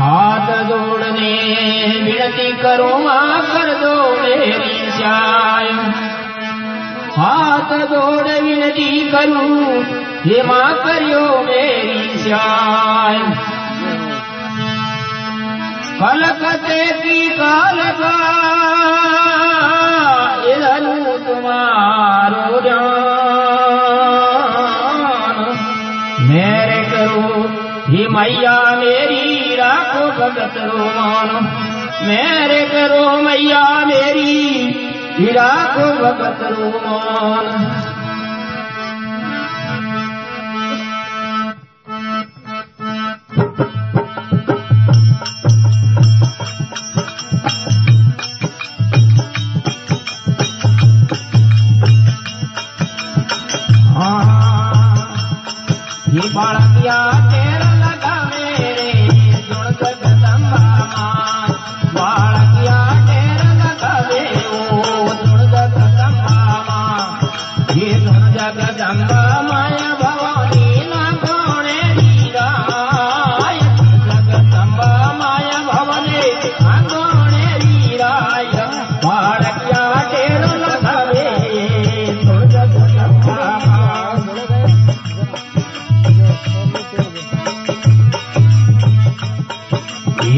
हाथ जोड़ने विनती करो माँ कर दो मेरी श्याय हाथ जोड़ विनती करूं हे माँ करियो मेरी श्याय कलकते की कालका तुम्हारो जान हे मैया मेरी राखो भगत रोमान। मेरे करो मैया मेरी राखो भगत रोमान। ये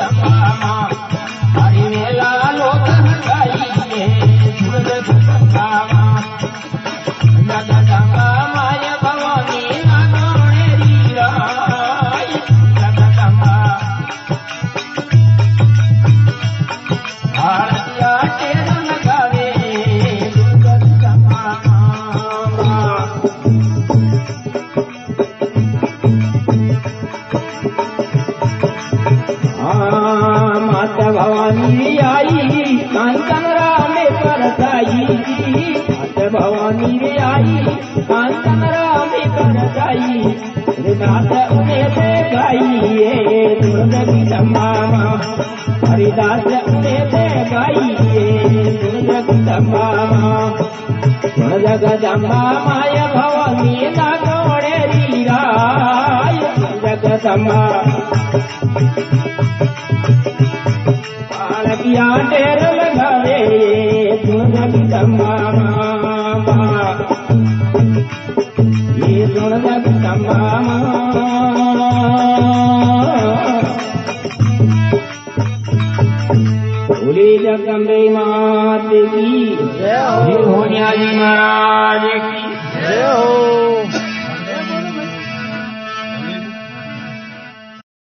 Sama भवानी आई कांचन राम परदाई। भवानी रे आई कांचन राम परदाई। नाथ उन्हें दे गाइए दुर्गी मामा हरिदास उन्हें दे गाइए दुर्गी मामा जगद माया भवानी ना गौड़े रीरा जगदम्बा जगदम्बे मात की जय हो जी महाराज